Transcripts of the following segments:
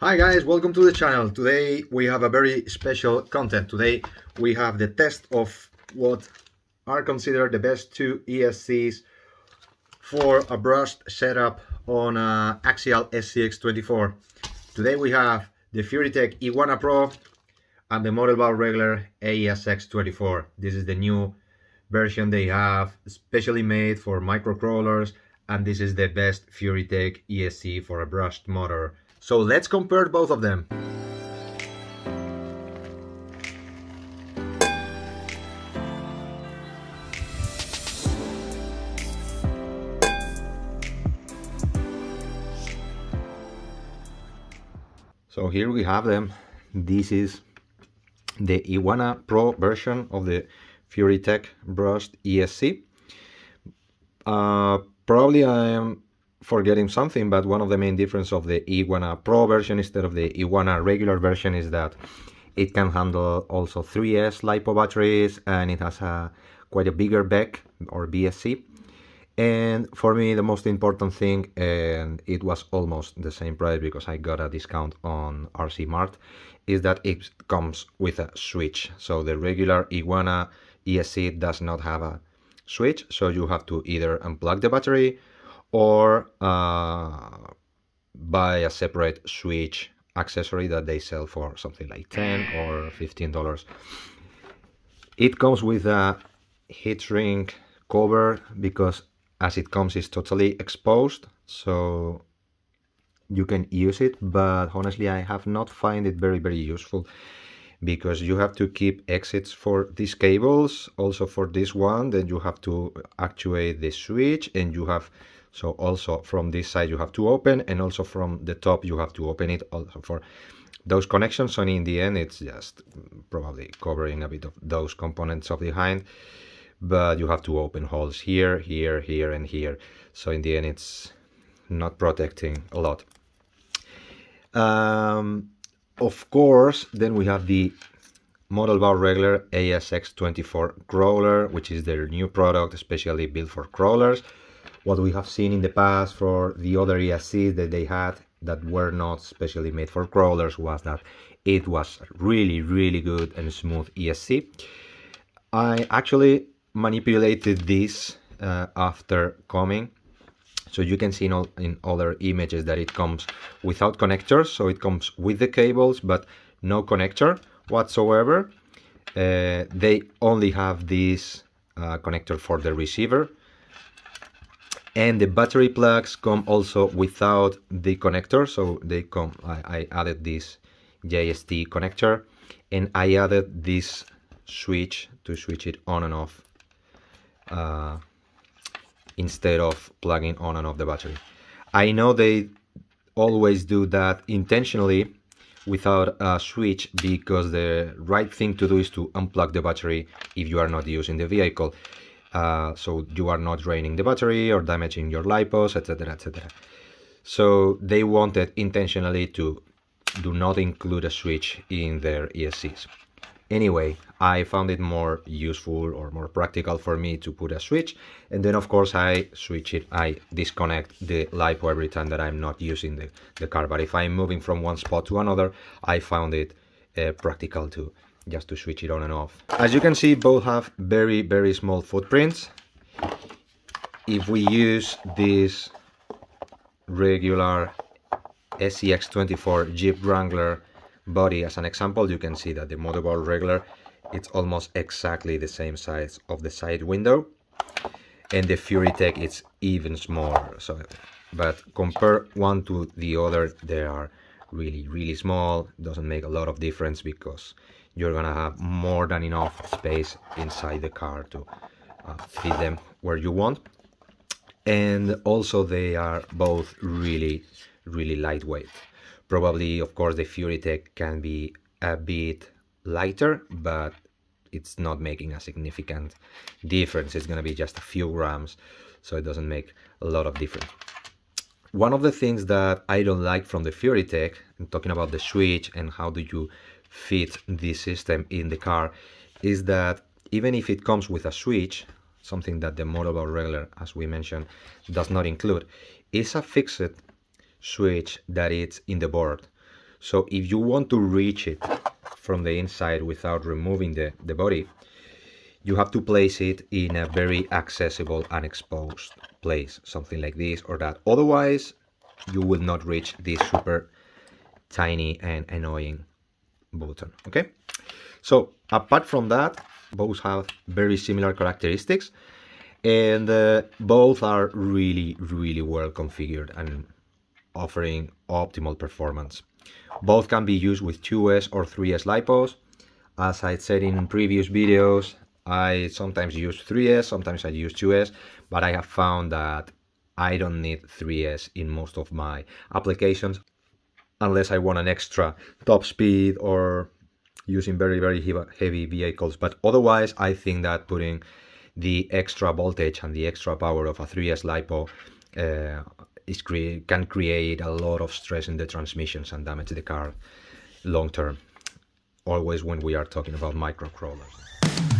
Hi guys, welcome to the channel. Today we have a very special content. Today we have the test of what are considered the best two ESCs for a brushed setup on Axial SCX24. Today we have the Furitek Iguana Pro and the Modellbau-Regler ASX24. This is the new version they have specially made for microcrawlers and this is the best Furitek ESC for a brushed motor. So let's compare both of them. So here we have them. This is the Iguana Pro version of the Furitek brushed ESC. Uh, probably I am forgetting something, but one of the main difference of the Iguana Pro version instead of the Iguana regular version is that it can handle also 3S LiPo batteries and it has a quite a bigger back or BSC. And for me, the most important thing, and it was almost the same price because I got a discount on RC Mart, is that it comes with a switch. So the regular Iguana ESC does not have a switch, so you have to either unplug the battery or uh, buy a separate switch accessory that they sell for something like 10 or 15 dollars. It comes with a heat shrink cover because as it comes it's totally exposed so you can use it but honestly i have not find it very very useful because you have to keep exits for these cables. Also for this one then you have to actuate the switch and you have so also from this side you have to open and also from the top you have to open it also. For those connections and in the end it's just probably covering a bit of those components of the hind but you have to open holes here here here and here. So in the end it's not protecting a lot. Um, of course then we have the Modellbau-Regler asx24 crawler which is their new product especially built for crawlers what we have seen in the past for the other ESCs that they had that were not specially made for crawlers was that it was really really good and smooth ESC. I actually manipulated this uh, after coming. So you can see in, all, in other images that it comes without connectors. So it comes with the cables but no connector whatsoever. Uh, they only have this uh, connector for the receiver and the battery plugs come also without the connector so they come I, I, added this JST connector and I added this switch to switch it on and off uh, instead of plugging on and off the battery. I know they always do that intentionally without a switch because the right thing to do is to unplug the battery if you are not using the vehicle uh, so you are not draining the battery or damaging your lipos etc etc so they wanted intentionally to do not include a switch in their ESCs anyway I found it more useful or more practical for me to put a switch and then of course I switch it. I disconnect the lipo every time that I'm not using the, the car. But if I'm moving from one spot to another I found it uh, practical to just to switch it on and off. As you can see, both have very, very small footprints. If we use this regular SCX24 Jeep Wrangler body as an example, you can see that the Model regular it's almost exactly the same size of the side window. And the Furitek, it's even smaller. So, But compare one to the other, they are really, really small. Doesn't make a lot of difference because you're gonna have more than enough space inside the car to uh, fit them where you want. And also they are both really really lightweight. Probably of course the Furitek can be a bit lighter but it's not making a significant difference. It's gonna be just a few grams so it doesn't make a lot of difference. One of the things that I don't like from the Furitek, and talking about the switch and how do you fit this system in the car is that even if it comes with a switch, something that the Model regular, as we mentioned, does not include, is a fixed switch that is in the board. So if you want to reach it from the inside without removing the, the body, you have to place it in a very accessible and exposed place, something like this or that. Otherwise, you will not reach this super tiny and annoying button, okay? So apart from that, both have very similar characteristics and uh, both are really, really well configured and offering optimal performance. Both can be used with 2S or 3S lipos. As I said in previous videos, I sometimes use 3S, sometimes I use 2S, but I have found that I don't need 3S in most of my applications unless I want an extra top speed or using very, very heavy vehicles. But otherwise, I think that putting the extra voltage and the extra power of a 3S LiPo uh, is cre can create a lot of stress in the transmissions and damage the car long term. Always when we are talking about microcrawlers.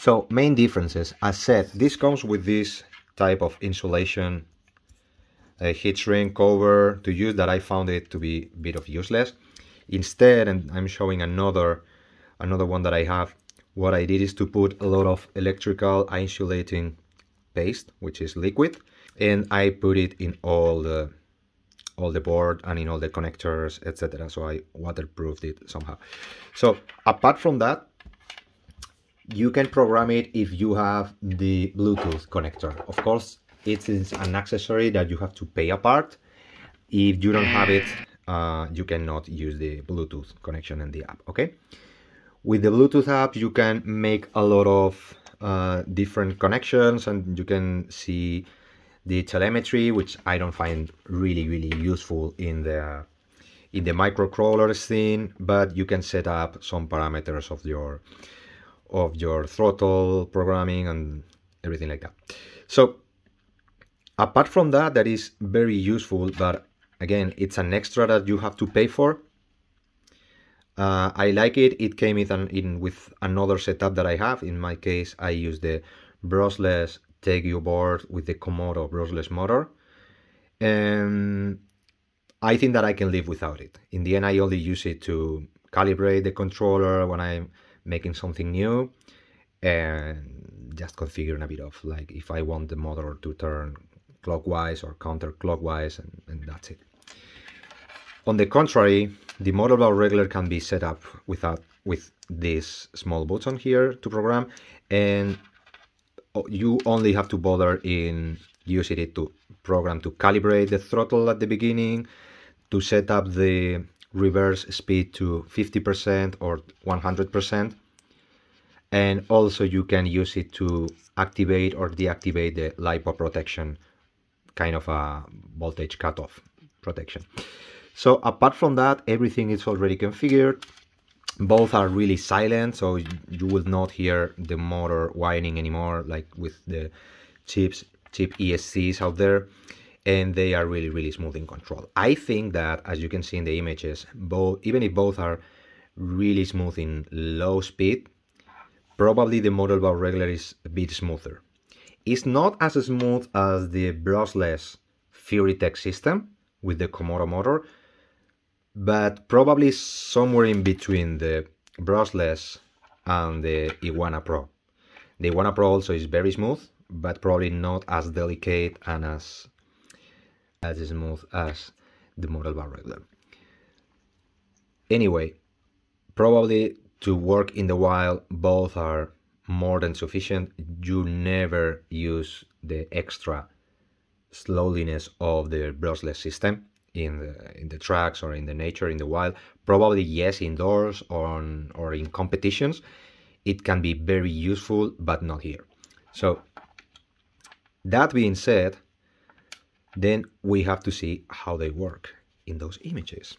So main differences, as said, this comes with this type of insulation a heat shrink cover to use that I found it to be a bit of useless. Instead, and I'm showing another another one that I have, what I did is to put a lot of electrical insulating paste, which is liquid, and I put it in all the all the board and in all the connectors, etc. So I waterproofed it somehow. So apart from that, you can program it if you have the Bluetooth connector. Of course, it is an accessory that you have to pay apart. If you don't have it, uh, you cannot use the Bluetooth connection in the app, okay? With the Bluetooth app, you can make a lot of uh, different connections and you can see the telemetry, which I don't find really, really useful in the in the microcrawler scene, but you can set up some parameters of your of your throttle programming and everything like that. So apart from that, that is very useful, but again, it's an extra that you have to pay for. Uh, I like it. It came an, in with another setup that I have. In my case, I use the brushless Tegu board with the Komodo brushless motor. And I think that I can live without it. In the end, I only use it to calibrate the controller when I'm making something new and just configuring a bit of like if I want the motor to turn clockwise or counterclockwise and, and that's it. On the contrary, the model bar regulator can be set up without with this small button here to program and you only have to bother in using it to program to calibrate the throttle at the beginning, to set up the reverse speed to 50% or 100% and also you can use it to activate or deactivate the LiPo protection kind of a voltage cutoff protection. So apart from that everything is already configured. Both are really silent so you will not hear the motor whining anymore like with the chips chip ESCs out there. And they are really really smooth in control. I think that as you can see in the images both even if both are really smooth in low speed probably the Modellbau-Regler is a bit smoother it's not as smooth as the brushless Furitek system with the Komodo motor but probably somewhere in between the brushless and the Iguana Pro the Iguana Pro also is very smooth but probably not as delicate and as as smooth as the Modellbau-Regler. Anyway, probably to work in the wild, both are more than sufficient. You never use the extra slowness of the brushless system in the in the tracks or in the nature in the wild. Probably yes, indoors or on, or in competitions, it can be very useful, but not here. So that being said, then we have to see how they work in those images.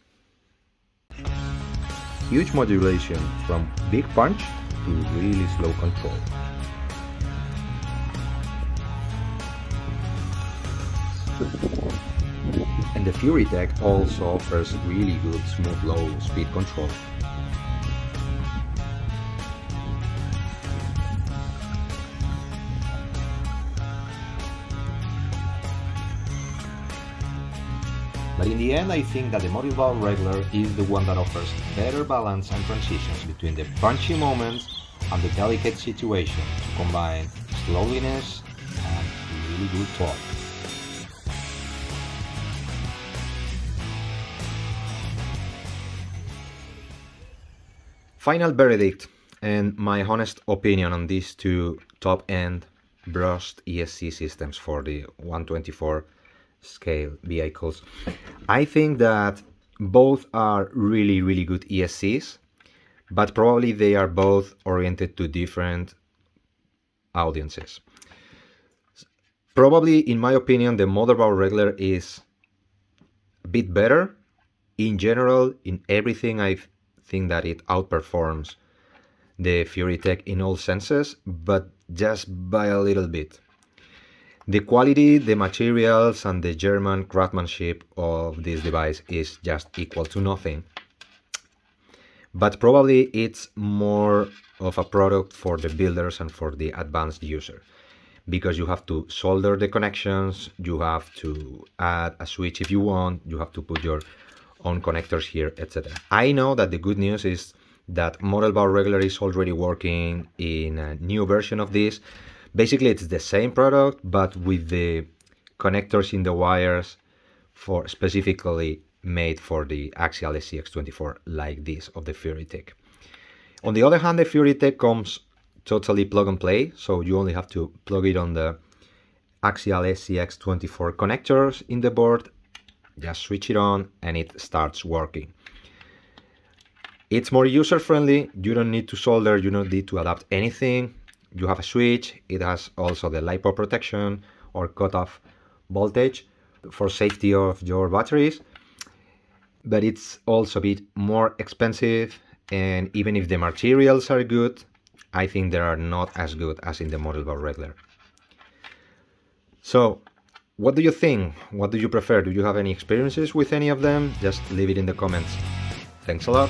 Huge modulation from big punch to really slow control. And the Furitek also offers really good smooth low speed control. But in the end, I think that the Modellbau-Regler is the one that offers better balance and transitions between the punchy moments and the delicate situation to combine slowliness and really good torque. Final verdict and my honest opinion on these two top-end brushed ESC systems for the 124 scale vehicles. I think that both are really, really good ESCs, but probably they are both oriented to different audiences. Probably, in my opinion, the Modellbau-Regler is a bit better. In general, in everything, I think that it outperforms the Furitek in all senses, but just by a little bit. The quality, the materials, and the German craftsmanship of this device is just equal to nothing. But probably it's more of a product for the builders and for the advanced user because you have to solder the connections, you have to add a switch if you want, you have to put your own connectors here, etc. I know that the good news is that Modellbau-Regler is already working in a new version of this Basically, it's the same product, but with the connectors in the wires for specifically made for the Axial SCX24 like this of the Furitek. On the other hand, the Furitek comes totally plug and play, so you only have to plug it on the Axial SCX24 connectors in the board, just switch it on and it starts working. It's more user friendly, you don't need to solder, you don't need to adapt anything, you have a switch. It has also the LiPo protection or cutoff voltage for safety of your batteries. But it's also a bit more expensive. And even if the materials are good, I think they are not as good as in the Modellbau-Regler. So, what do you think? What do you prefer? Do you have any experiences with any of them? Just leave it in the comments. Thanks a lot.